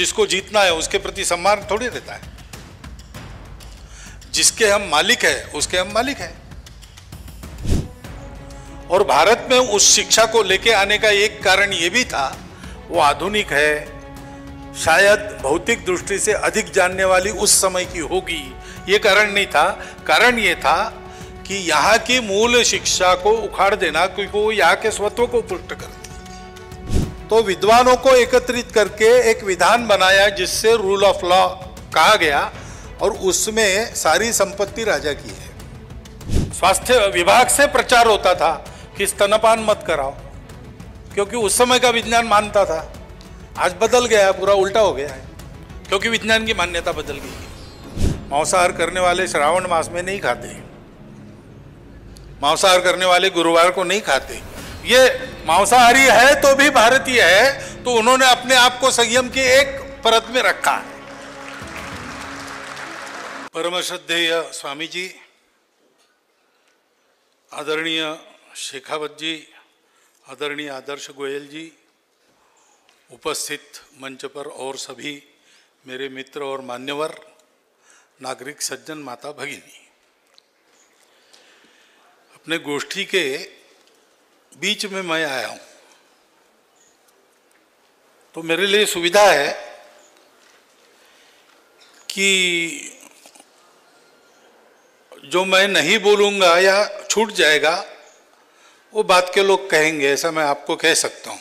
जिसको जीतना है, उसके प्रति सम्मान थोड़ी रहता है। जिसके हम मालिक है, उसके हम मालिक है। और भारत में उस शिक्षा को लेके आने का एक कारण यह भी था, वो आधुनिक है। शायद भौतिक दृष्टि से अधिक जानने वाली उस समय की होगी। ये कारण नहीं था। कारण ये था कि यहाँ की मूल शिक्षा को उखाड़ देना, क्योंकि वो यहाँ के स्वत्व को पुष्ट करती तो विद्वानों को एकत्रित करके एक विधान बनाया जिससे रूल ऑफ़ लॉ कहा गया और उसमें सारी संपत्ति राजा की है। स्वास्थ्य विभाग से प्रचार होता था कि स्तनपान मत कराओ, क्योंकि उस समय का विज्ञान मानता था। आज बदल गया पूरा उल्टा हो गया है, क्योंकि विज्ञान की मान्यता बदल गई है। मांसाहार करने वाले श्रावण मास में नहीं खाते। मांसाहार करने वाले गुरुवार को नहीं खाते। ये मांसाहारी है तो भी भारतीय है तो उन्होंने अपने आप को संयम की एक परत में रखा है। परम श्रद्धेय स्वामी जी आदरणीय शेखावत जी आदरणीय आदर्श गोयल जी उपस्थित मंच पर और सभी मेरे मित्र और मान्यवर, नागरिक सज्जन माता भगिनी अपने गोष्ठी के बीच में मैं आया हूँ। तो मेरे लिए सुविधा है कि जो मैं नहीं बोलूँगा या छूट जाएगा, वो बात के लोग कहेंगे, ऐसा मैं आपको कह सकता हूँ।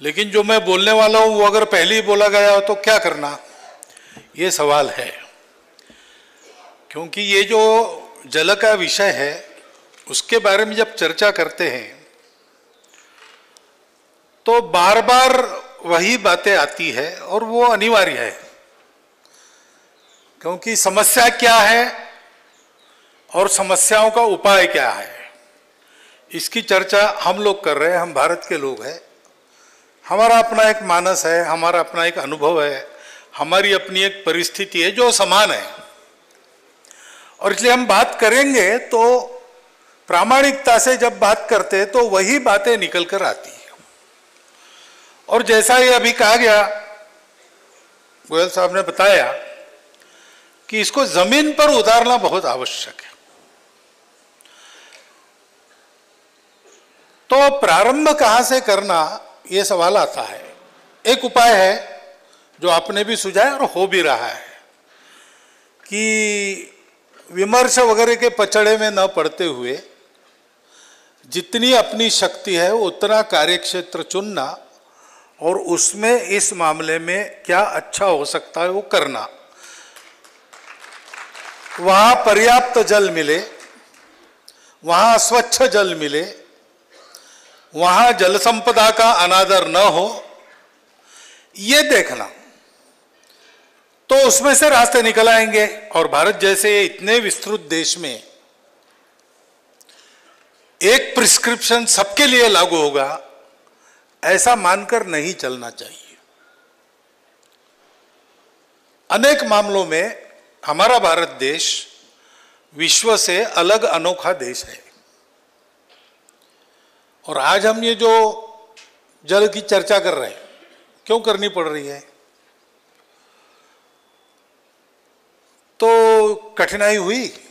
लेकिन जो मैं बोलने वाला हूँ, वो अगर पहले ही बोला गया हो तो क्या करना? ये सवाल है। क्योंकि ये जो जल का विषय है उसके बारे में जब चर्चा करते हैं तो बार बार वही बातें आती है और वो अनिवार्य है। क्योंकि समस्या क्या है और समस्याओं का उपाय क्या है, इसकी चर्चा हम लोग कर रहे हैं, हम भारत के लोग हैं। हमारा अपना एक मानस है, हमारा अपना एक अनुभव है, हमारी अपनी एक परिस्थिति है, जो समान है। और इसलिए हम बात करेंगे तो प्रामाणिकता से जब बात करते हैं तो वही बातें निकल कर आती है। और जैसा ये अभी कहा गया, गोयल साहब ने बताया कि इसको ज़मीन पर उतारना बहुत आवश्यक है। तो प्रारंभ कहाँ से करना यह सवाल आता है। एक उपाय है, जो आपने भी सुझाया और हो भी रहा है, कि विमर्श वगैरह के पचड़े में न पड़ते हुए जितनी अपनी शक्ति है, उतना कार्यक्षेत्र चुनना और उसमें इस मामले में क्या अच्छा हो सकता है, वो करना। वहाँ पर्याप्त जल मिले, वहाँ स्वच्छ जल मिले, वहाँ जल संपदा का अनादर न हो, ये देखना। तो उसमें से रास्ते निकल आएँगे और भारत जैसे इतने विस्तृत देश में एक प्रिस्क्रिप्शन सबके लिए लागू होगा, ऐसा मानकर नहीं चलना चाहिए। अनेक मामलों में हमारा भारत देश विश्व से अलग अनोखा देश है। और आज हम ये जो जल की चर्चा कर रहे हैं, क्यों करनी पड़ रही है? तो कठिनाई हुई।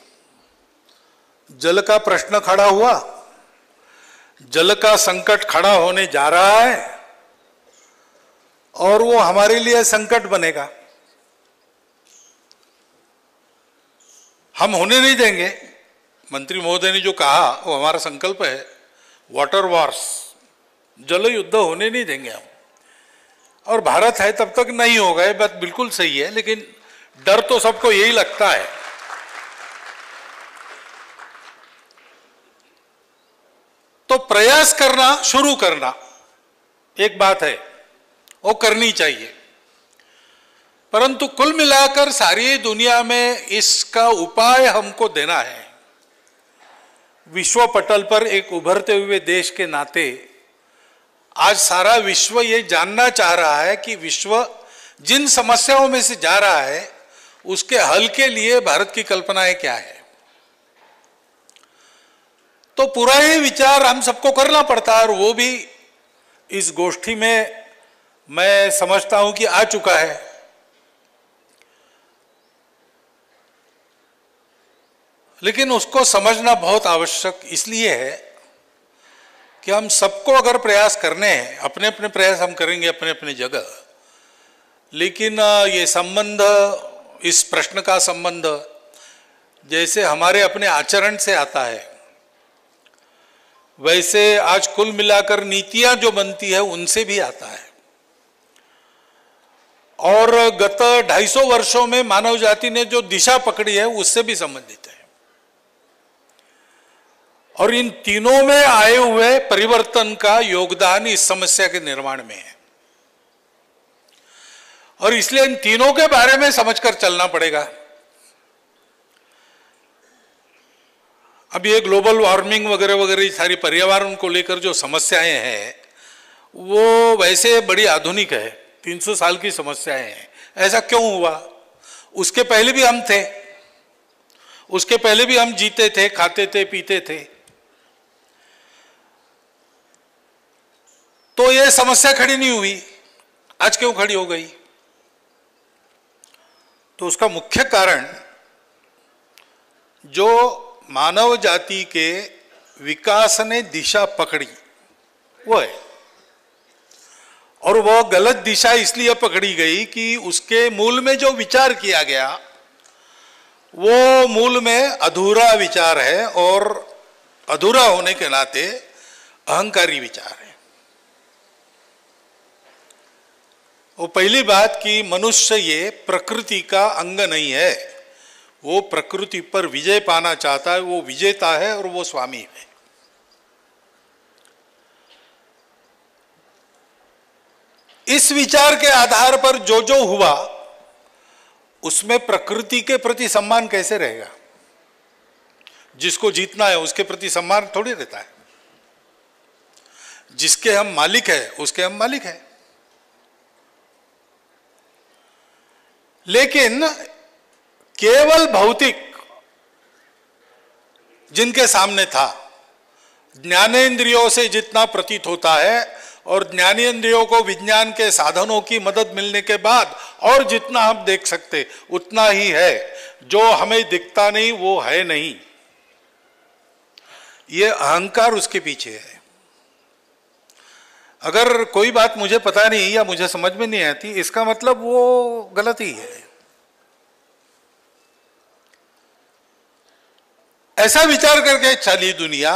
जल का प्रश्न खड़ा हुआ। जल का संकट खड़ा होने जा रहा है और वो हमारे लिए संकट बनेगा। हम होने नहीं देंगे। मंत्री महोदय ने जो कहा, वो हमारा संकल्प है वाटर वॉर्स जल युद्ध होने नहीं देंगे हम। और भारत है तब तक नहीं होगा, ये बात बिल्कुल सही है, लेकिन डर तो सबको यही लगता है। तो प्रयास करना, शुरू करना। एक बात है, वो करनी चाहिए। परंतु कुल मिलाकर सारी दुनिया में इसका उपाय हमको देना है। विश्व पटल पर एक उभरते हुए देश के नाते, आज सारा विश्व ये जानना चाह रहा है कि विश्व जिन समस्याओं में से जा रहा है, उसके हल के लिए भारत की कल्पनाएँ क्या है? तो पूरा ही विचार हम सबको करना पड़ता है और वो भी इस गोष्ठी में मैं समझता हूँ कि आ चुका है। लेकिन उसको समझना बहुत आवश्यक इसलिए है कि हम सबको अगर प्रयास करने हैं अपने अपने प्रयास हम करेंगे अपने अपने जगह, लेकिन ये संबंध, इस प्रश्न का संबंध जैसे हमारे अपने आचरण से आता है वैसे आज कुल मिलाकर नीतियाँ जो बनती है, उनसे भी आता है। और गत 250 वर्षों में मानव जाति ने जो दिशा पकड़ी है, उससे भी संबंधित है। और इन तीनों में आए हुए परिवर्तन का योगदान इस समस्या के निर्माण में है। और इसलिए इन तीनों के बारे में समझकर चलना पड़ेगा। अब ये ग्लोबल वार्मिंग वगैरह वगैरह सारी पर्यावरण को लेकर जो समस्याएँ हैं, वो वैसे बड़ी आधुनिक है। 300 साल की समस्याएँ हैं। ऐसा क्यों हुआ? उसके पहले भी हम थे। उसके पहले भी हम जीते थे, खाते थे, पीते थे। तो ये समस्या खड़ी नहीं हुई। आज क्यों खड़ी हो गई? तो उसका मुख्य कारण, जो मानव जाति के विकास ने दिशा पकड़ी। वो है। और वो गलत दिशा इसलिए पकड़ी गई कि उसके मूल में जो विचार किया गया, वो मूल में अधूरा विचार है और अधूरा होने के नाते अहंकारी विचार है। वो पहली बात कि मनुष्य ये प्रकृति का अंग नहीं है। वो प्रकृति पर विजय पाना चाहता है, वो विजेता है और वो स्वामी है। इस विचार के आधार पर जो जो हुआ, उसमें प्रकृति के प्रति सम्मान कैसे रहेगा? जिसको जीतना है, उसके प्रति सम्मान थोड़ी रहता है। जिसके हम मालिक है, उसके हम मालिक हैं। लेकिन केवल भौतिक जिनके सामने था। ज्ञानेन्द्रियों से जितना प्रतीत होता है और ज्ञानेन्द्रियों को विज्ञान के साधनों की मदद मिलने के बाद और जितना हम देख सकते, उतना ही है। जो हमें दिखता नहीं, वो है नहीं। ये अहंकार उसके पीछे है। अगर कोई बात मुझे पता नहीं या मुझे समझ में नहीं आती, इसका मतलब वो गलत ही। ऐसा विचार करके चली दुनिया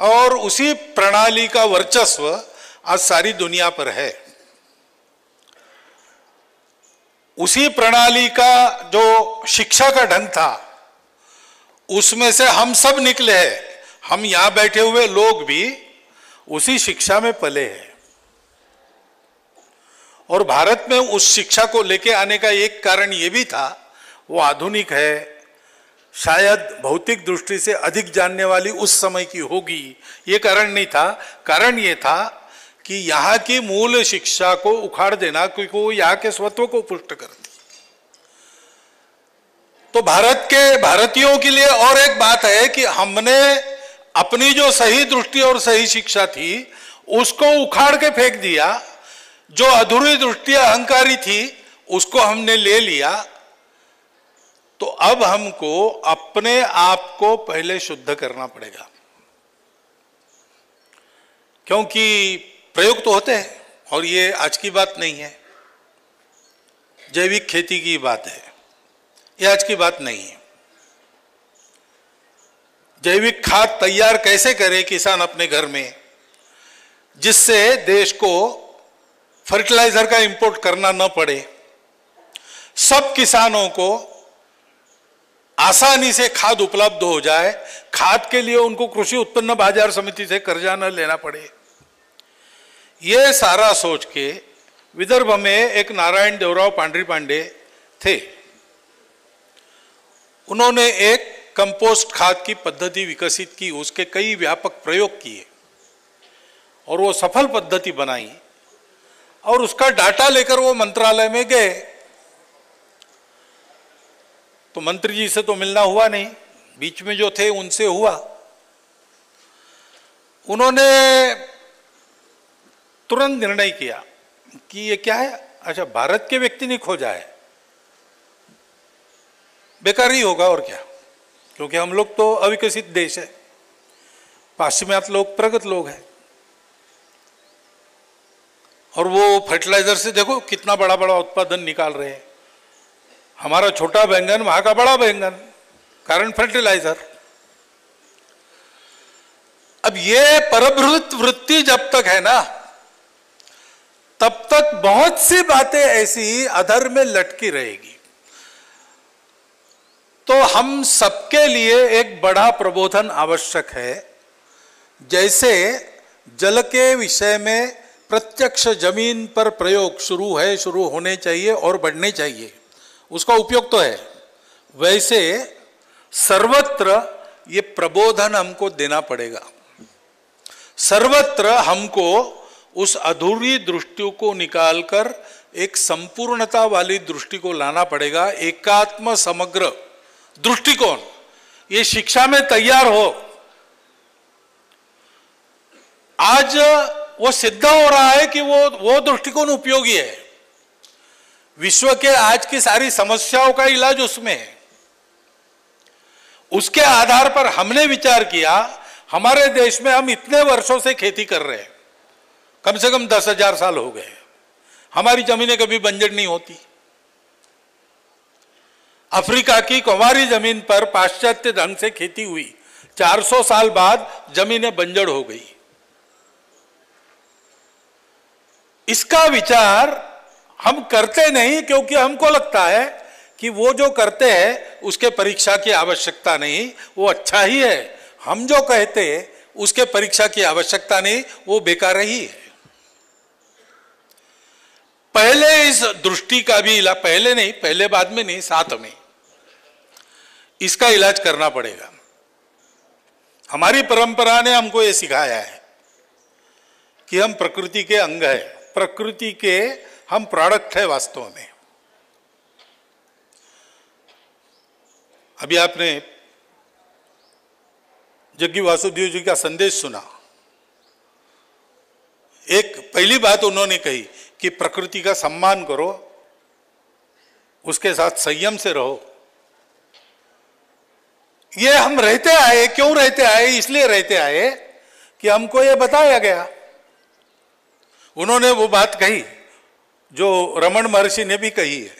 और उसी प्रणाली का वर्चस्व आज सारी दुनिया पर है। उसी प्रणाली का जो शिक्षा का ढंग था, उसमें से हम सब निकले हैं। हम यहाँ बैठे हुए लोग भी उसी शिक्षा में पले हैं। और भारत में उस शिक्षा को लेके आने का एक कारण यह भी था, वो आधुनिक है शायद भौतिक दृष्टि से अधिक जानने वाली उस समय की होगी। ये कारण नहीं था। कारण ये था कि यहाँ की मूल शिक्षा को उखाड़ देना क्योंकि वो यहाँ के स्वत्व को पुष्ट करती तो भारत के भारतीयों के लिए और एक बात है कि हमने अपनी जो सही दृष्टि और सही शिक्षा थी, उसको उखाड़ के फेंक दिया। जो अधूरी दृष्टि, अहंकारी थी, उसको हमने ले लिया। तो अब हमको अपने आप को पहले शुद्ध करना पड़ेगा। क्योंकि प्रयोग तो होते हैं, और ये आज की बात नहीं है। जैविक खेती की बात है, ये आज की बात नहीं है। जैविक खाद तैयार कैसे करे किसान अपने घर में, जिससे देश को फर्टिलाइज़र का इंपोर्ट करना न पड़े। सब किसानों को आसानी से खाद उपलब्ध हो जाए, खाद के लिए उनको कृषि उत्पन्न बाज़ार समिति से कर्जा न लेना पड़े। ये सारा सोच के विदर्भ में एक नारायण देवराव पांडरी पांडे थे। उन्होंने एक कंपोस्ट खाद की पद्धति विकसित की, उसके कई व्यापक प्रयोग किए और वो सफल पद्धति बनाई और उसका डाटा लेकर वो मंत्रालय में गए। तो मंत्री जी से तो मिलना हुआ नहीं। बीच में जो थे, उनसे हुआ। उन्होंने तुरंत निर्णय किया कि ये क्या है? अच्छा भारत के व्यक्ति ने खोजा है। बेकार ही होगा और क्या? क्योंकि हम लोग तो अविकसित देश है। पाश्चिमात्य लोग प्रगत लोग हैं। और वो फर्टिलाइज़र से देखो कितना बड़ा बड़ा उत्पादन निकाल रहे हैं। हमारा छोटा बैंगन, वहाँ का बड़ा बैंगन, कारण फर्टिलाइज़र अब ये परभृत वृत्ति जब तक है ना, तब तक बहुत सी बातें ऐसी अधर में लटकी रहेगी। तो हम सबके लिए एक बड़ा प्रबोधन आवश्यक है। जैसे जल के विषय में प्रत्यक्ष ज़मीन पर प्रयोग शुरू है, शुरू होने चाहिए और बढ़ने चाहिए। उसका उपयोग तो है। वैसे सर्वत्र ये प्रबोधन हमको देना पड़ेगा। सर्वत्र हमको उस अधूरी दृष्टि को निकालकर एक संपूर्णता वाली दृष्टि को लाना पड़ेगा। एकात्म समग्र दृष्टिकोण, ये शिक्षा में तैयार हो। आज वो सिद्ध हो रहा है कि वो वो दृष्टिकोण उपयोगी है। विश्व के आज की सारी समस्याओं का इलाज उसमें है। उसके आधार पर हमने विचार किया, हमारे देश में हम इतने वर्षों से खेती कर रहे हैं। कम से कम दस हज़ार साल हो गए। हमारी जमीनें कभी बंजर नहीं होती। अफ्रीका की कुमारी ज़मीन पर पाश्चात्य ढंग से खेती हुई। 400 साल बाद जमीनें बंजर हो गई। इसका विचार हम करते नहीं क्योंकि हमको लगता है कि वो जो करते हैं, उसके परीक्षा की आवश्यकता नहीं, वो अच्छा ही है। हम जो कहते उसके परीक्षा की आवश्यकता नहीं, वो बेकार ही है। पहले इस दृष्टि का भी इलाज पहले नहीं, पहले बाद में नहीं, साथ में। इसका इलाज करना पड़ेगा। हमारी परंपरा ने हमको ये सिखाया है कि हम प्रकृति के अंग है। प्रकृति के हम प्रोडक्ट है वास्तव में। अभी आपने जग्गी वासुदेव जी का संदेश सुना। एक पहली बात उन्होंने कही कि प्रकृति का सम्मान करो, उसके साथ संयम से रहो। ये हम रहते आए, क्यों रहते आए? इसलिए रहते आए कि हमको ये बताया गया। उन्होंने वो बात कही। जो रमन महर्षि ने भी कही है,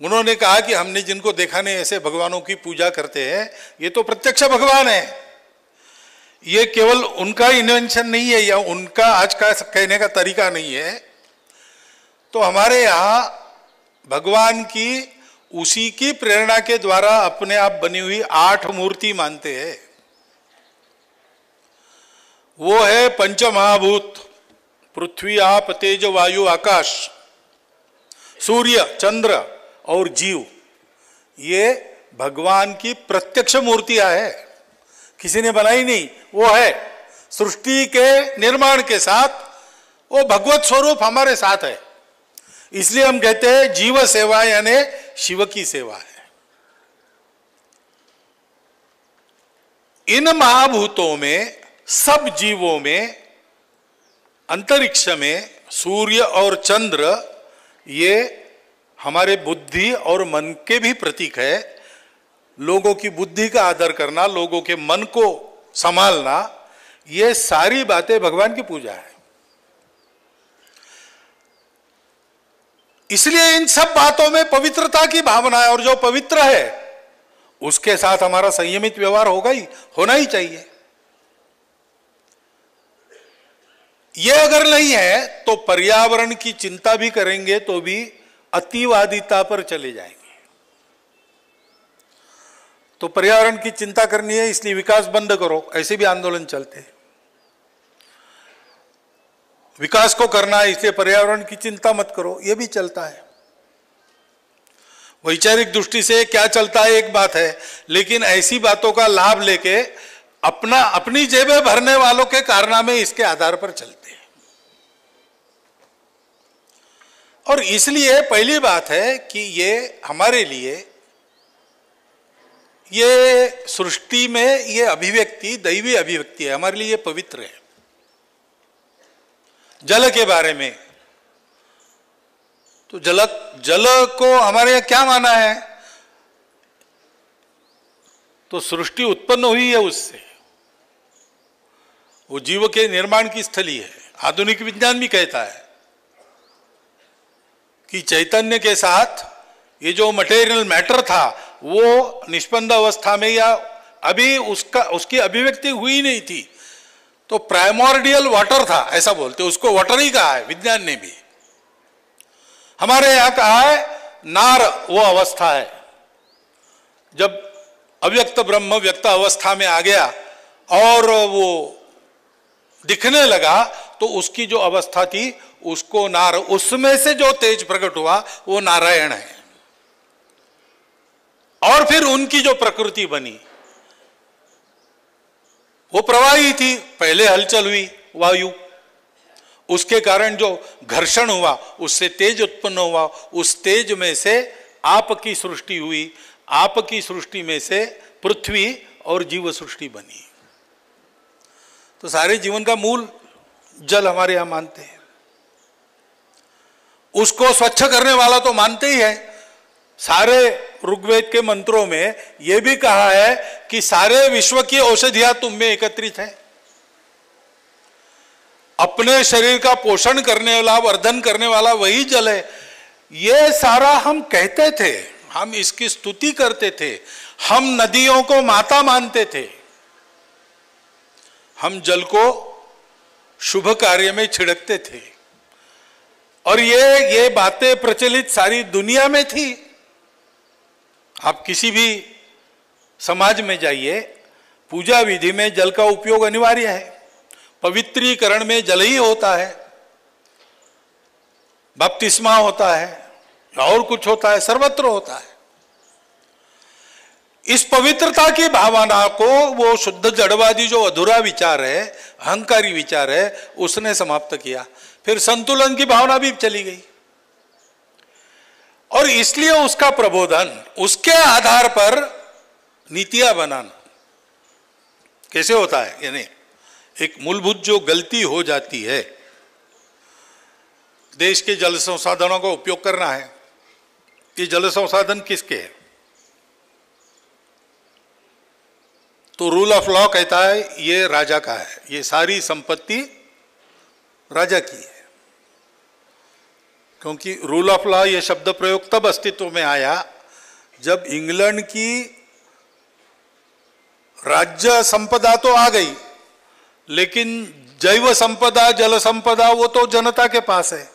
उन्होंने कहा कि हमने जिनको देखा नहीं, ऐसे भगवानों की पूजा करते हैं, ये तो प्रत्यक्ष भगवान है। ये केवल उनका इन्वेंशन नहीं है, या उनका आज का कहने का तरीका नहीं है। तो हमारे यहाँ भगवान की, उसी की प्रेरणा के द्वारा अपने आप बनी हुई आठ मूर्ति मानते हैं। वो है पंच महाभूत पृथ्वी आप, तेज वायु, आकाश। सूर्य, चंद्र और जीव, ये भगवान की प्रत्यक्ष मूर्तियाँ है। किसी ने बनाई नहीं, वो है। सृष्टि के निर्माण के साथ, वो भगवत स्वरूप हमारे साथ है। इसलिए हम कहते हैं, जीव सेवा यानी शिव की सेवा है। इन महाभूतों में, सब जीवों में, अंतरिक्ष में, सूर्य और चंद्र ये हमारे बुद्धि और मन के भी प्रतीक है। लोगों की बुद्धि का आदर करना, लोगों के मन को संभालना, ये सारी बातें भगवान की पूजा है। इसलिए इन सब बातों में पवित्रता की भावना है और जो पवित्र है, उसके साथ हमारा संयमित व्यवहार होगा ही, होना ही चाहिए। यह अगर नहीं है तो पर्यावरण की चिंता भी करेंगे तो भी अतिवादिता पर चले जाएँगे। तो पर्यावरण की चिंता करनी है, इसलिए विकास बंद करो, ऐसे भी आंदोलन चलते हैं। विकास को करना है, इसलिए पर्यावरण की चिंता मत करो, ये भी चलता है। वैचारिक दृष्टि से क्या चलता है, एक बात है, लेकिन ऐसी बातों का लाभ लेके अपना, अपनी जेबें भरने वालों के कारनामे इसके आधार पर चलते हैं और इसलिए पहली बात है कि ये हमारे लिए, ये सृष्टि में ये अभिव्यक्ति दैवी अभिव्यक्ति है, हमारे लिए पवित्र है। जल के बारे में तो जल जल को हमारे यहाँ क्या माना है? तो सृष्टि उत्पन्न हुई है उससे। वो जीव के निर्माण की स्थली है। आधुनिक विज्ञान भी कहता है। कि चैतन्य के साथ ये जो मटेरियल मैटर था, वो निष्पन्द अवस्था में या अभी उसका, उसकी अभिव्यक्ति हुई नहीं थी। तो प्राइमोर्डियल वाटर था, ऐसा बोलते उसको वाटर ही कहा है, विज्ञान ने भी। हमारे यहाँ कहा है, नार, वो अवस्था है। जब अव्यक्त ब्रह्म व्यक्त अवस्था में आ गया और वो दिखने लगा तो उसकी जो अवस्था थी, उसको नार, उसमें से जो तेज प्रकट हुआ, वो नारायण है। और फिर उनकी जो प्रकृति बनी, वो प्रवाही थी, पहले हलचल हुई, वायु। उसके कारण जो घर्षण हुआ, उससे तेज उत्पन्न हुआ, उस तेज में से आपकी सृष्टि हुई, आपकी सृष्टि में से पृथ्वी और जीव सृष्टि बनी। तो सारे जीवन का मूल जल हमारे यहाँ मानते हैं। उसको स्वच्छ करने वाला तो मानते ही है। सारे ऋग्वेद के मंत्रों में यह भी कहा है कि सारे विश्व की औषधियाँ तुम में एकत्रित है। अपने शरीर का पोषण करने वाला, वर्धन करने वाला वही जल है। ये सारा हम कहते थे, हम इसकी स्तुति करते थे, हम नदियों को माता मानते थे। हम जल को शुभ कार्य में छिड़कते थे। और ये ये बातें प्रचलित सारी दुनिया में थी। आप किसी भी समाज में जाइए, पूजा विधि में जल का उपयोग अनिवार्य है। पवित्रीकरण में जल ही होता है। बपतिस्मा होता है, और कुछ होता है, सर्वत्र होता है। इस पवित्रता की भावना को वो शुद्ध जड़वादी जो अधूरा विचार है, अहंकारी विचार है, उसने समाप्त किया। फिर संतुलन की भावना भी चली गई। और इसलिए उसका प्रबोधन, उसके आधार पर नीतियाँ बनाना, कैसे होता है, यानी एक मूलभूत जो गलती हो जाती है, देश के जल संसाधनों का उपयोग करना है। ये जल संसाधन किसके है? तो रूल ऑफ़ लॉ कहता है, ये राजा का है, ये सारी संपत्ति राजा की है। क्योंकि रूल ऑफ़ लॉ ये शब्द प्रयोग तब अस्तित्व में आया, जब इंग्लैंड की राज्य संपदा तो आ गई, लेकिन जैव संपदा, जल संपदा वो तो जनता के पास है।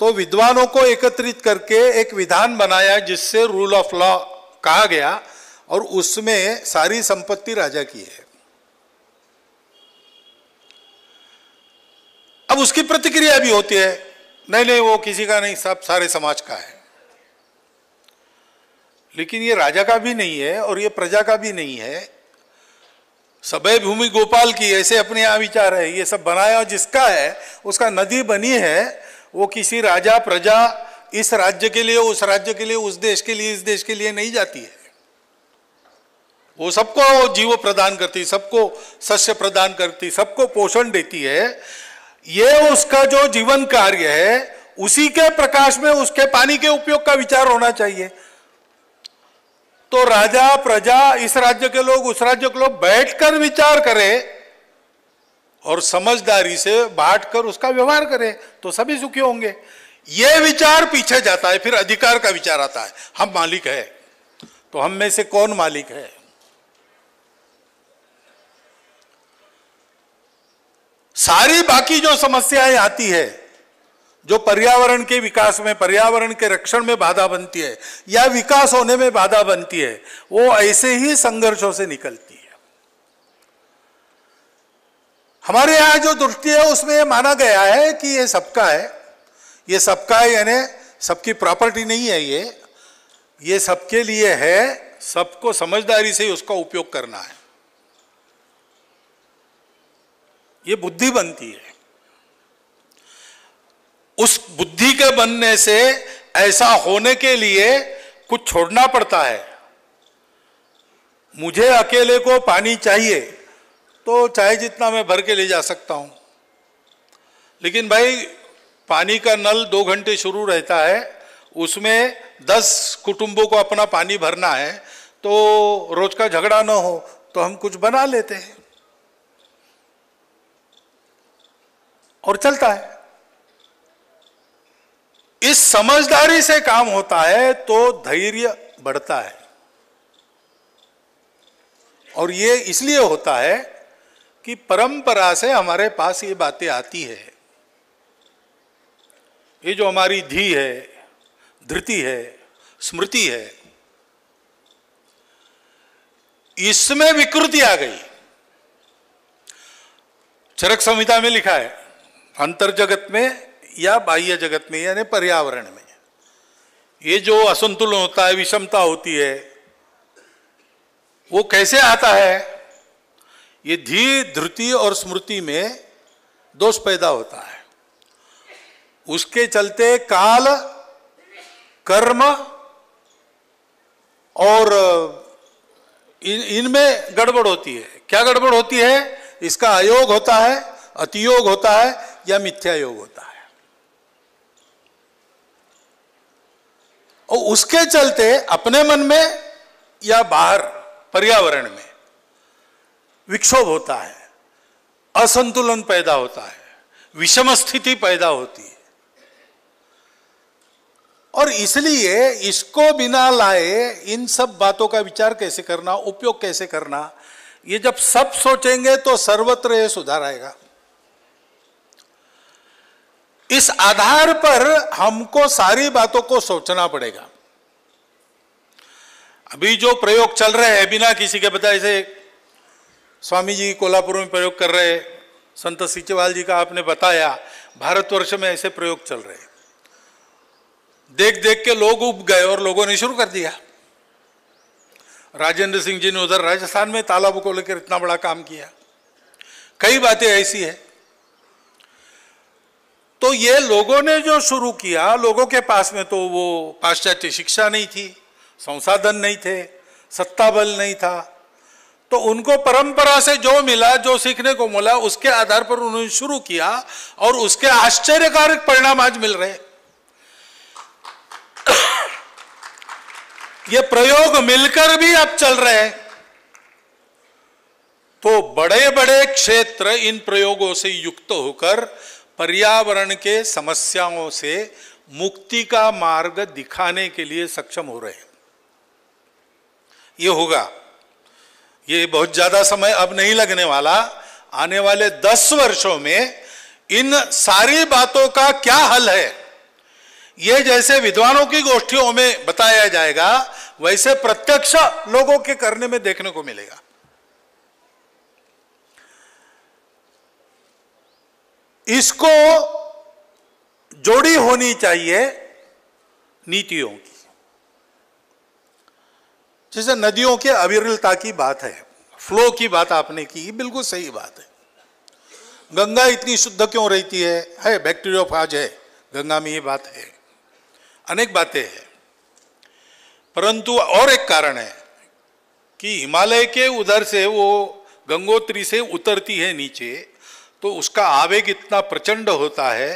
तो विद्वानों को एकत्रित करके एक विधान बनाया, जिससे रूल ऑफ़ लॉ कहा गया और उसमें सारी संपत्ति राजा की है। अब उसकी प्रतिक्रिया भी होती है नहीं नहीं वो किसी का नहीं, सब सारे समाज का है। लेकिन ये राजा का भी नहीं है और ये प्रजा का भी नहीं है। सबे भूमि गोपाल की ऐसे अपने यहाँ विचार है, ये सब बनाया जिसका है, उसका नदी बनी है, वो किसी राजा, प्रजा इस राज्य के लिए, उस राज्य के लिए, उस देश के लिए, इस देश के लिए नहीं जाती है। वो सबको जीव प्रदान करती, सबको सस्य प्रदान करती, सबको पोषण देती है। ये उसका जो जीवन कार्य है, उसी के प्रकाश में उसके पानी के उपयोग का विचार होना चाहिए। तो राजा, प्रजा, इस राज्य के लोग, उस राज्य के लोग बैठकर विचार करें और समझदारी से बांट कर उसका व्यवहार करें तो सभी सुखी होंगे। यह विचार पीछे जाता है, फिर अधिकार का विचार आता है। हम मालिक है तो हम में से कौन मालिक है? सारी बाकी जो समस्याएँ आती है, जो पर्यावरण के विकास में, पर्यावरण के रक्षण में बाधा बनती है, या विकास होने में बाधा बनती है, वो ऐसे ही संघर्षों से निकलती है। हमारे यहाँ जो दृष्टि है, उसमें माना गया है कि ये सबका है। ये सबका है, यानी सबकी प्रॉपर्टी नहीं है ये। ये सबके लिए है, सबको समझदारी से उसका उपयोग करना है। ये बुद्धि बनती है। उस बुद्धि के बनने से ऐसा होने के लिए कुछ छोड़ना पड़ता है। मुझे अकेले को पानी चाहिए तो चाहे जितना मैं भर के ले जा सकता हूँ। लेकिन भाई, पानी का नल दो घंटे शुरू रहता है, उसमें दस कुटुंबों को अपना पानी भरना है तो रोज का झगड़ा ना हो तो हम कुछ बना लेते हैं। और चलता है। इस समझदारी से काम होता है तो धैर्य बढ़ता है। और ये इसलिए होता है कि परंपरा से हमारे पास ये बातें आती है। ये जो हमारी धी है, धृति है, स्मृति है, इसमें विकृति आ गई। चरक संहिता में लिखा है अंतर जगत में या बाह्य जगत में, यानी पर्यावरण में। ये जो असंतुलन होता है, विषमता होती है, वो कैसे आता है? ये धी धृति और स्मृति में दोष पैदा होता है। उसके चलते काल, कर्म और इनमें इन गड़बड़ होती है। क्या गड़बड़ होती है? इसका अयोग होता है, अतियोग होता है या मिथ्या योग होता है। और उसके चलते अपने मन में या बाहर, पर्यावरण में विक्षोभ होता है, असंतुलन पैदा होता है, विषम स्थिति पैदा होती है। और इसलिए इसको बिना लाए इन सब बातों का विचार कैसे करना, उपयोग कैसे करना, ये जब सब सोचेंगे तो सर्वत्र यह सुधार आएगा। इस आधार पर हमको सारी बातों को सोचना पड़ेगा। अभी जो प्रयोग चल रहे हैं, बिना किसी के बताए से स्वामी जी कोल्हापुर में प्रयोग कर रहे संत सिचेवाल जी का आपने बताया, भारतवर्ष में ऐसे प्रयोग चल रहे देख देख के लोग उब गए और लोगों ने शुरू कर दिया। राजेंद्र सिंह जी ने उधर राजस्थान में तालाब को लेकर इतना बड़ा काम किया। कई बातें ऐसी है। तो ये लोगों ने जो शुरू किया, लोगों के पास में तो वो पाश्चात्य शिक्षा नहीं थी, संसाधन नहीं थे, सत्ता बल नहीं था। तो उनको परंपरा से जो मिला, जो सीखने को मिला, उसके आधार पर उन्होंने शुरू किया और उसके आश्चर्यकारक परिणाम आज मिल रहे ये प्रयोग मिलकर भी अब चल रहे हैं। तो बड़े बड़े क्षेत्र इन प्रयोगों से युक्त होकर पर्यावरण के समस्याओं से मुक्ति का मार्ग दिखाने के लिए सक्षम हो रहे हैं। ये होगा। ये बहुत ज़्यादा समय अब नहीं लगने वाला। आने वाले दस वर्षों में इन सारी बातों का क्या हल है? ये जैसे विद्वानों की गोष्ठियों में बताया जाएगा, वैसे प्रत्यक्ष लोगों के करने में देखने को मिलेगा। इसको जोड़ी होनी चाहिए नीतियों की। जैसे नदियों के अविरलता की बात है, फ्लो की बात आपने की बिल्कुल सही बात है। गंगा इतनी शुद्ध क्यों रहती है? है बैक्टीरियोफाज है, गंगा में ये बात है। अनेक बातें हैं। परंतु और एक कारण है कि हिमालय के उधर से वो गंगोत्री से उतरती है नीचे तो उसका आवेग इतना प्रचंड होता है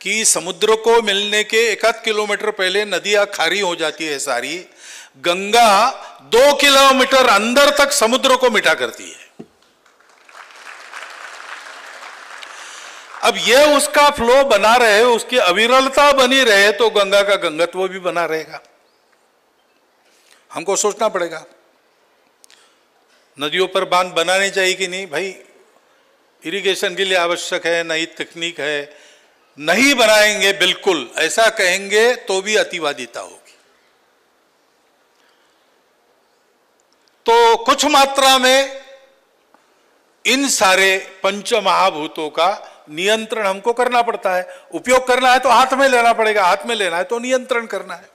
कि समुद्र को मिलने के एक किलोमीटर पहले नदियाँ खारी हो जाती है सारी। गंगा दो किलोमीटर अंदर तक समुद्र को मिटा करती है। अब यह उसका फ्लो बना रहे, उसकी अविरलता बनी रहे तो गंगा का गंगत्व भी बना रहेगा। हमको सोचना पड़ेगा, नदियों पर बाँध बनाने चाहिए कि नहीं? भाई इरिगेशन के लिए आवश्यक है, नई तकनीक है, नहीं बनाएँगे बिल्कुल, ऐसा कहेंगे तो भी अतिवादिता होगी। तो कुछ मात्रा में इन सारे पंच महाभूतों का नियंत्रण हमको करना पड़ता है। उपयोग करना है तो हाथ में लेना पड़ेगा, हाथ में लेना है तो नियंत्रण करना है।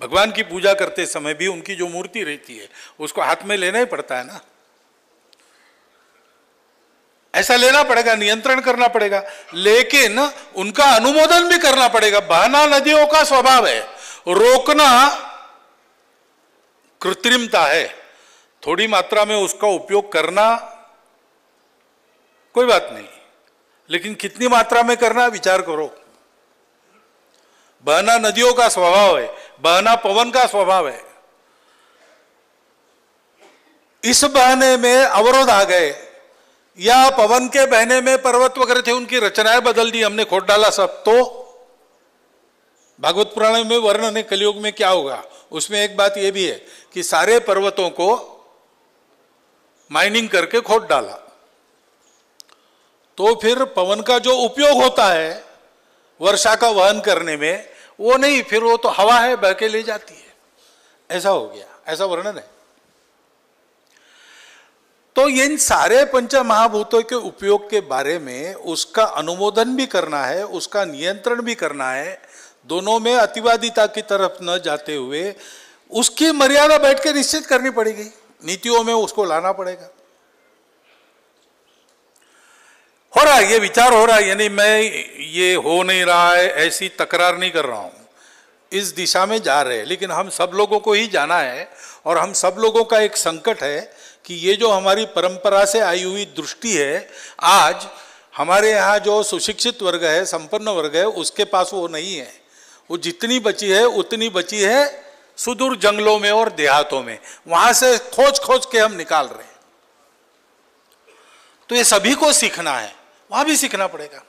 भगवान की पूजा करते समय भी उनकी जो मूर्ति रहती है, उसको हाथ में लेना ही पड़ता है ना। ऐसा लेना पड़ेगा, नियंत्रण करना पड़ेगा। लेकिन उनका अनुमोदन भी करना पड़ेगा। बहना नदियों का स्वभाव है। रोकना कृत्रिमता है। थोड़ी मात्रा में उसका उपयोग करना कोई बात नहीं। लेकिन कितनी मात्रा में करना विचार करो। बहना नदियों का स्वभाव है। बहना पवन का स्वभाव है। इस बहने में अवरोध आ गए। या पवन के बहने में पर्वत वगैरह थे, उनकी रचनाएँ बदल दी, हमने खोट डाला सब। तो भागवत पुराण में वर्णन है, कलयुग में क्या होगा? उसमें एक बात यह भी है कि सारे पर्वतों को माइनिंग करके खोद डाला। तो फिर पवन का जो उपयोग होता है, वर्षा का वहन करने में, वो नहीं, फिर वो तो हवा है, बह के ले जाती है। ऐसा हो गया, ऐसा वर्णन है। तो इन सारे पंच महाभूतों के उपयोग के बारे में उसका अनुमोदन भी करना है, उसका नियंत्रण भी करना है, दोनों में अतिवादिता की तरफ़ न जाते हुए उसकी मर्यादा बैठ के निश्चित करनी पड़ेगी। नीतियों में उसको लाना पड़ेगा। हो रहा है, ये विचार हो रहा है, यानी मैं ये हो नहीं रहा है, ऐसी तकरार नहीं कर रहा हूँ। इस दिशा में जा रहे हैं, लेकिन हम सब लोगों को ही जाना है और हम सब लोगों का एक संकट है कि ये जो हमारी परंपरा से आई हुई दृष्टि है, आज हमारे यहाँ जो सुशिक्षित वर्ग है, संपन्न वर्ग है, उसके पास वो नहीं है। वो जितनी बची है, उतनी बची है सुदूर जंगलों में और देहातों में। वहाँ से खोज खोज के हम निकाल रहे हैं। तो ये सभी को सीखना है। वहाँ भी सीखना पड़ेगा।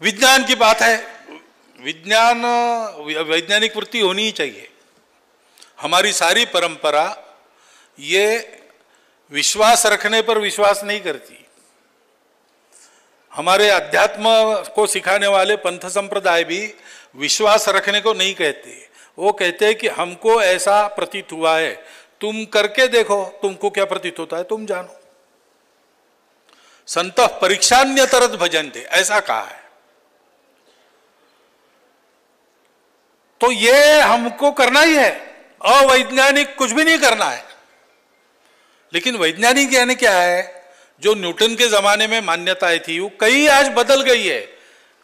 विज्ञान की बात है। विज्ञान, वैज्ञानिक वृत्ति होनी ही चाहिए। हमारी सारी परंपरा ये विश्वास रखने पर विश्वास नहीं करती। हमारे अध्यात्म को सिखाने वाले पंथ संप्रदाय भी विश्वास रखने को नहीं कहते। वो कहते हैं कि हमको ऐसा प्रतीत हुआ है। तुम करके देखो, तुमको क्या प्रतीत होता है, तुम जानो। संत परीक्षान्य तरत भजन थे ऐसा कहा है। तो ये हमको करना ही है। अवैज्ञानिक कुछ भी नहीं करना है। लेकिन वैज्ञानिक यानी क्या है, जो न्यूटन के जमाने में मान्यताएँ थी, वो कई आज बदल गई है,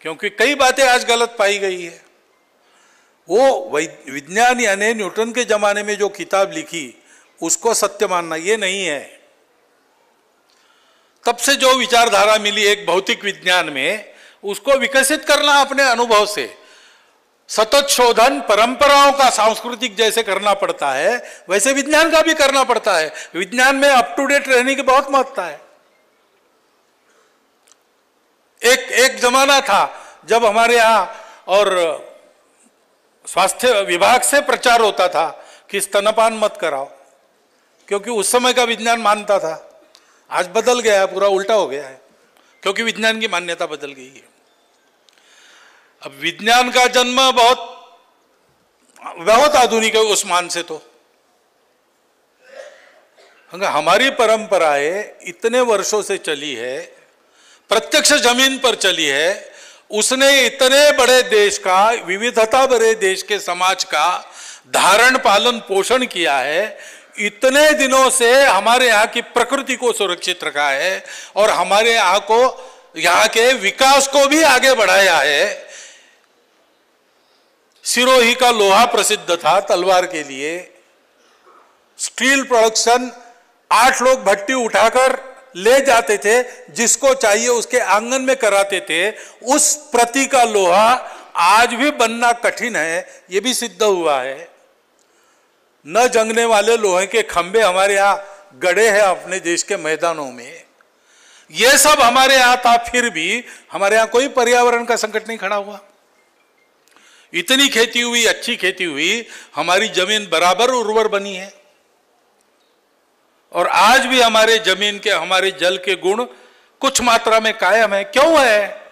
क्योंकि कई बातें आज गलत पाई गई है। वो विज्ञान यानी न्यूटन के जमाने में जो किताब लिखी, उसको सत्य मानना, ये नहीं है। तब से जो विचारधारा मिली एक भौतिक विज्ञान में, उसको विकसित करना अपने अनुभव से। सतत शोधन परंपराओं का सांस्कृतिक जैसे करना पड़ता है, वैसे विज्ञान का भी करना पड़ता है। विज्ञान में अप टू डेट रहने की बहुत महत्ता है। एक एक जमाना था जब हमारे यहाँ और स्वास्थ्य विभाग से प्रचार होता था कि स्तनपान मत कराओ, क्योंकि उस समय का विज्ञान मानता था। आज बदल गया है, पूरा उल्टा हो गया है, क्योंकि विज्ञान की मान्यता बदल गई है। अब विज्ञान का जन्म बहुत बहुत आधुनिक है उस मान से तो। हमारी परंपराएँ इतने वर्षों से चली है, प्रत्यक्ष ज़मीन पर चली है, उसने इतने बड़े देश का, विविधता भरे देश के समाज का धारण, पालन, पोषण किया है, इतने दिनों से हमारे यहाँ की प्रकृति को सुरक्षित रखा है और हमारे यहाँ को, यहाँ के विकास को भी आगे बढ़ाया है। सिरोही का लोहा प्रसिद्ध था तलवार के लिए। स्टील प्रोडक्शन, आठ लोग भट्टी उठाकर ले जाते थे, जिसको चाहिए उसके आँगन में कराते थे। उस प्रति का लोहा आज भी बनना कठिन है यह भी सिद्ध हुआ है। न जंगने वाले लोहे के खंबे हमारे यहाँ गड़े हैं अपने देश के मैदानों में। यह सब हमारे यहाँ था, फिर भी हमारे यहाँ कोई पर्यावरण का संकट नहीं खड़ा हुआ। इतनी खेती हुई, अच्छी खेती हुई, हमारी ज़मीन बराबर उर्वर बनी है। और आज भी हमारे ज़मीन के, हमारे जल के गुण कुछ मात्रा में कायम है। क्यों है?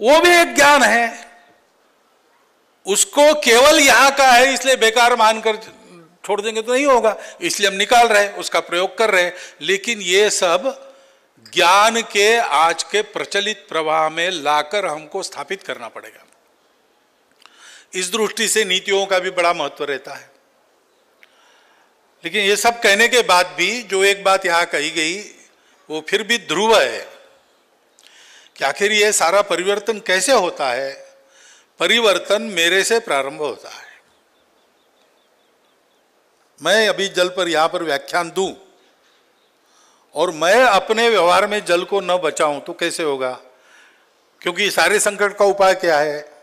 वो भी एक ज्ञान है। उसको केवल यहाँ का है, इसलिए बेकार मानकर छोड़ देंगे तो नहीं होगा। इसलिए हम निकाल रहे उसका प्रयोग कर रहे हैं। लेकिन ये सब ज्ञान के, आज के प्रचलित प्रवाह में लाकर हमको स्थापित करना पड़ेगा। इस दृष्टि से नीतियों का भी बड़ा महत्व रहता है। लेकिन ये सब कहने के बाद भी जो एक बात यहाँ कही गई, वो फिर भी ध्रुव है कि आखिर ये सारा परिवर्तन कैसे होता है? परिवर्तन मेरे से प्रारंभ होता है। मैं अभी जल पर यहाँ पर व्याख्यान दूँ और मैं अपने व्यवहार में जल को न बचाऊं तो कैसे होगा? क्योंकि सारे संकट का उपाय क्या है?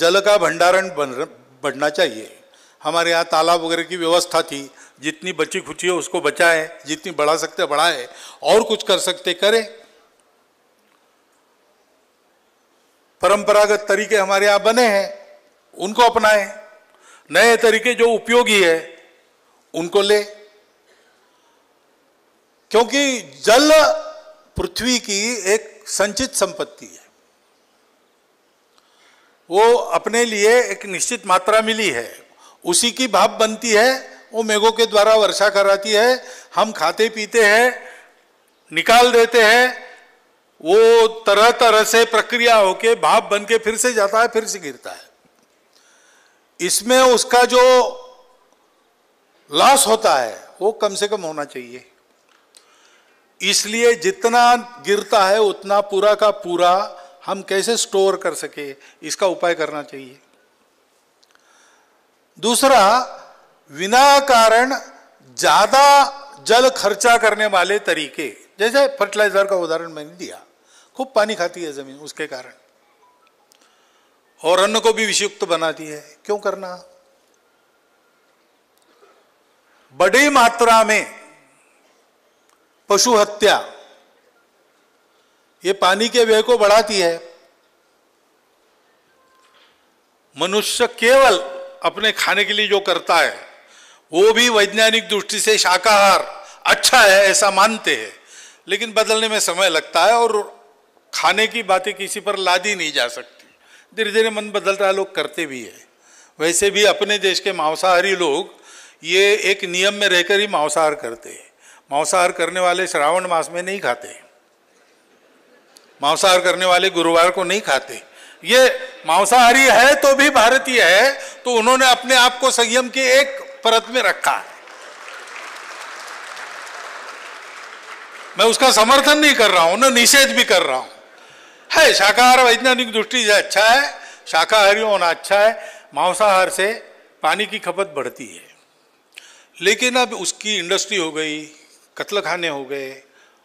जल का भंडारण बन बढ़ना चाहिए। हमारे यहाँ तालाब वगैरह की व्यवस्था थी, जितनी बची खुची है उसको बचाए, जितनी बढ़ा सकते बढ़ाए, और कुछ कर सकते करें। परंपरागत तरीके हमारे यहाँ बने हैं, उनको अपनाएँ। नए तरीके जो उपयोगी है, उनको ले। क्योंकि जल पृथ्वी की एक संचित संपत्ति है। वो अपने लिए एक निश्चित मात्रा मिली है। उसी की भाप बनती है, वो मेघों के द्वारा वर्षा कराती है, हम खाते पीते हैं, निकाल देते हैं, वो तरह तरह से प्रक्रिया होके भाप बन के फिर से जाता है, फिर से गिरता है। इसमें उसका जो लॉस होता है, वो कम से कम होना चाहिए। इसलिए जितना गिरता है, उतना पूरा का पूरा हम कैसे स्टोर कर सके, इसका उपाय करना चाहिए। दूसरा बिना कारण ज़्यादा जल खर्चा करने वाले तरीके। जैसे फर्टिलाइज़र का उदाहरण मैंने दिया, खूब पानी खाती है ज़मीन, उसके कारण। और अन्न को भी विषयुक्त बनाती है, क्यों करना? बड़ी मात्रा में पशु हत्या ये पानी के व्यय को बढ़ाती है। मनुष्य केवल अपने खाने के लिए जो करता है, वो भी वैज्ञानिक दृष्टि से शाकाहार। अच्छा है, ऐसा मानते हैं। लेकिन बदलने में समय लगता है और खाने की बातें किसी पर लादी नहीं जा सकती। धीरे धीरे मन बदलता है, लोग करते भी है। वैसे भी अपने देश के मांसाहारी लोग ये एक नियम में रहकर ही मांसाहार करते हैं। मांसाहार करने वाले श्रावण मास में नहीं खाते। मांसाहार करने वाले गुरुवार को नहीं खाते। ये मांसाहारी है तो भी भारतीय है तो उन्होंने अपने आप को संयम के एक परत में रखा है। मैं उसका समर्थन नहीं कर रहा हूँ, ना निषेध भी कर रहा हूँ। है, शाकाहार वैज्ञानिक दृष्टि से अच्छा है, शाकाहारी होना अच्छा है, मांसाहार से पानी की खपत बढ़ती है। लेकिन अब उसकी इंडस्ट्री हो गई, कत्ल खाने हो गए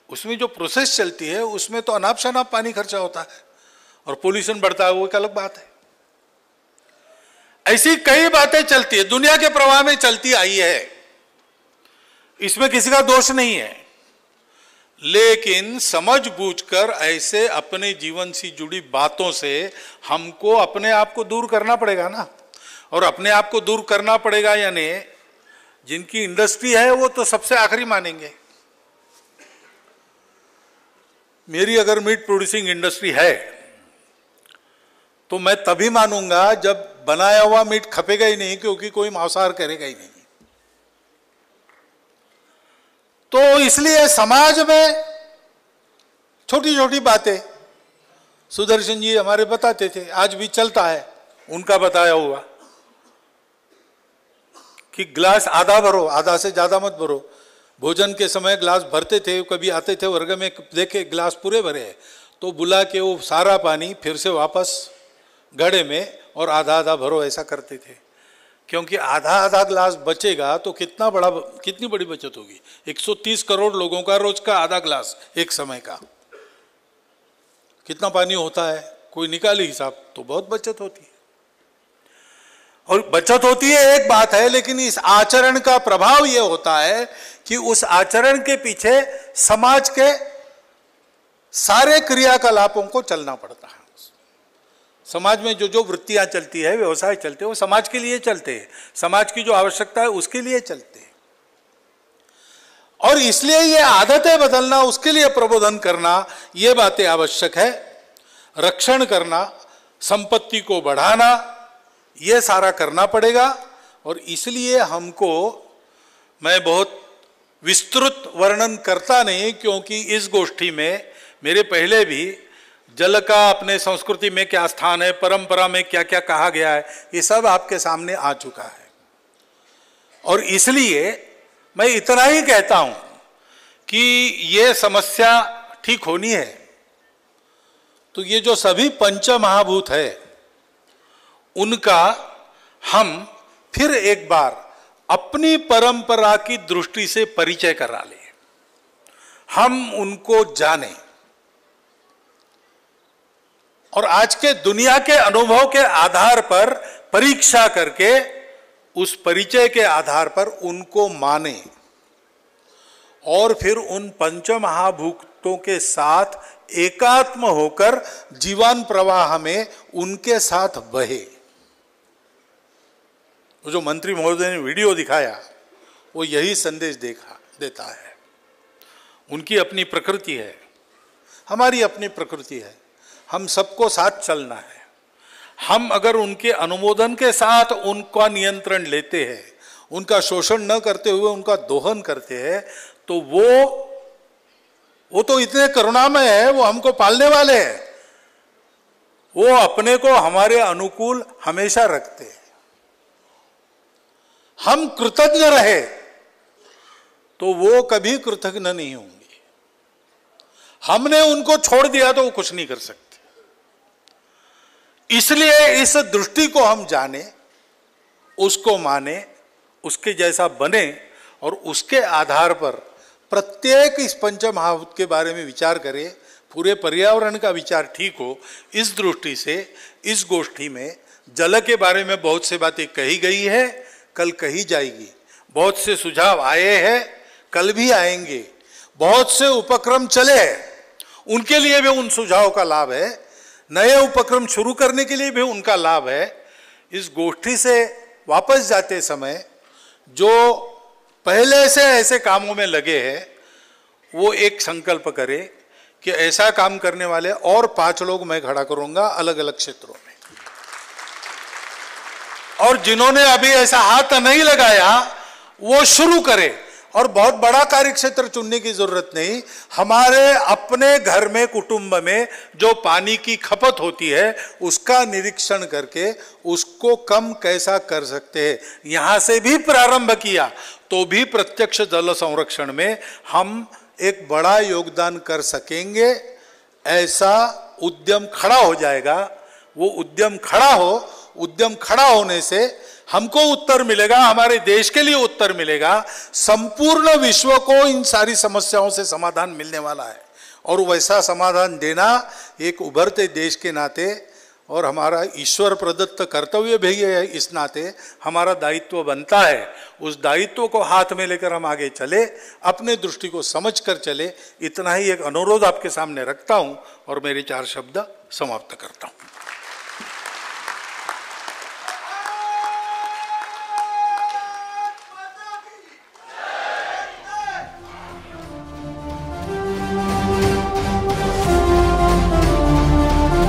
उसमें जो प्रोसेस चलती है, उसमें तो अनाप शनाप पानी खर्चा होता है और पोल्यूशन बढ़ता है वो एक अलग बात है। ऐसी कई बातें चलती है, दुनिया के प्रवाह में चलती आई है। इसमें किसी का दोष नहीं है। लेकिन समझ बूझकर ऐसे अपने जीवन से जुड़ी बातों से हमको अपने आप को दूर करना पड़ेगा ना। और अपने आप को दूर करना पड़ेगा यानी जिनकी इंडस्ट्री है, वो तो सबसे आखिरी मानेंगे। मेरी अगर मीट प्रोड्यूसिंग इंडस्ट्री है तो मैं तभी मानूँगा जब बनाया हुआ मीट खपेगा ही नहीं, क्योंकि कोई मांसाहार करेगा ही नहीं। तो इसलिए समाज में छोटी छोटी बातें, सुदर्शन जी हमारे बताते थे, आज भी चलता है, उनका बताया हुआ, कि ग्लास आधा भरो, आधा से ज़्यादा मत भरो। भोजन के समय ग्लास भरते थे कभी आते थे, वर्ग में देखे ग्लास पूरे भरे हैं। तो बुला के वो सारा पानी फिर से वापस घड़े में और आधा आधा भरो ऐसा करते थे। क्योंकि आधा आधा ग्लास बचेगा तो कितना बड़ा, कितनी बड़ी बचत होगी? 130 करोड़ लोगों का रोज का आधा ग्लास एक समय का। कितना पानी होता है? कोई निकाले हिसाब तो बहुत बचत होती है। और बचत होती है, एक बात है, लेकिन इस आचरण का प्रभाव यह होता है कि उस आचरण के पीछे समाज के सारे क्रियाकलापों को चलना पड़ता है। समाज में जो जो वृत्तियाँ चलती है, व्यवसाय चलते हैं, वो समाज के लिए चलते हैं। समाज की जो आवश्यकता है, उसके लिए चलते हैं। और इसलिए ये आदतें बदलना, उसके लिए प्रबोधन करना, ये बातें आवश्यक है। रक्षण करना, संपत्ति को बढ़ाना ये सारा करना पड़ेगा और इसलिए हमको, मैं बहुत विस्तृत वर्णन करता नहीं क्योंकि इस गोष्ठी में मेरे पहले भी जल का अपने संस्कृति में क्या स्थान है, परंपरा में क्या क्या कहा गया है, ये सब आपके सामने आ चुका है। और इसलिए मैं इतना ही कहता हूँ कि ये समस्या ठीक होनी है। तो ये जो सभी पंच महाभूत है उनका हम फिर एक बार अपनी परंपरा की दृष्टि से परिचय करा लें। हम उनको जाने। और आज के दुनिया के अनुभव के आधार पर परीक्षा करके उस परिचय के आधार पर उनको माने। और फिर उन पंच महाभूतों के साथ एकात्म होकर जीवन प्रवाह में उनके साथ बहे। जो मंत्री महोदय ने वीडियो दिखाया, वो यही संदेश देखा, देता है। उनकी अपनी प्रकृति है। हमारी अपनी प्रकृति है। हम सबको साथ चलना है। हम अगर उनके अनुमोदन के साथ उनका नियंत्रण लेते हैं, उनका शोषण न करते हुए उनका दोहन करते हैं तो वो वो तो इतने करुणामय है, वो हमको पालने वाले हैं। वो अपने को हमारे अनुकूल हमेशा रखते हैं। हम कृतज्ञ रहे तो वो कभी कृतज्ञ नहीं होंगे। हमने उनको छोड़ दिया तो वो कुछ नहीं कर सकते। इसलिए इस दृष्टि को हम जाने, उसको माने, उसके जैसा बने और उसके आधार पर प्रत्येक इस पंच महाभूत के बारे में विचार करें, पूरे पर्यावरण का विचार ठीक हो, इस दृष्टि से, इस गोष्ठी में, जल के बारे में बहुत से बातें कही गई है। कल कही जाएगी। बहुत से सुझाव आए हैं, कल भी आएँगे। बहुत से उपक्रम चले हैं, उनके लिए भी उन सुझाव का लाभ है। नए उपक्रम शुरू करने के लिए भी उनका लाभ है। इस गोष्ठी से वापस जाते समय जो पहले से ऐसे कामों में लगे हैं, वो एक संकल्प करे कि ऐसा काम करने वाले और पाँच लोग मैं खड़ा करूँगा अलग अलग क्षेत्रों और जिन्होंने अभी ऐसा हाथ नहीं लगाया, वो शुरू करे। और बहुत बड़ा कार्य क्षेत्र चुनने की ज़रूरत नहीं, हमारे अपने घर में, कुटुंब में जो पानी की खपत होती है, उसका निरीक्षण करके उसको कम कैसा कर सकते हैं। यहाँ से भी प्रारंभ किया तो भी प्रत्यक्ष जल संरक्षण में हम एक बड़ा योगदान कर सकेंगे। ऐसा उद्यम खड़ा हो जाएगा, वो उद्यम खड़ा हो उद्यम खड़ा होने से हमको उत्तर मिलेगा, हमारे देश के लिए उत्तर मिलेगा। संपूर्ण विश्व को इन सारी समस्याओं से समाधान मिलने वाला है। और वैसा समाधान देना एक उभरते देश के नाते और हमारा ईश्वर प्रदत्त कर्तव्य भी है इस नाते, हमारा दायित्व बनता है। उस दायित्व को हाथ में लेकर हम आगे चले, अपने दृष्टि को समझ कर चले, इतना ही एक अनुरोध आपके सामने रखता हूँ और मेरे चार शब्द समाप्त करता हूँ।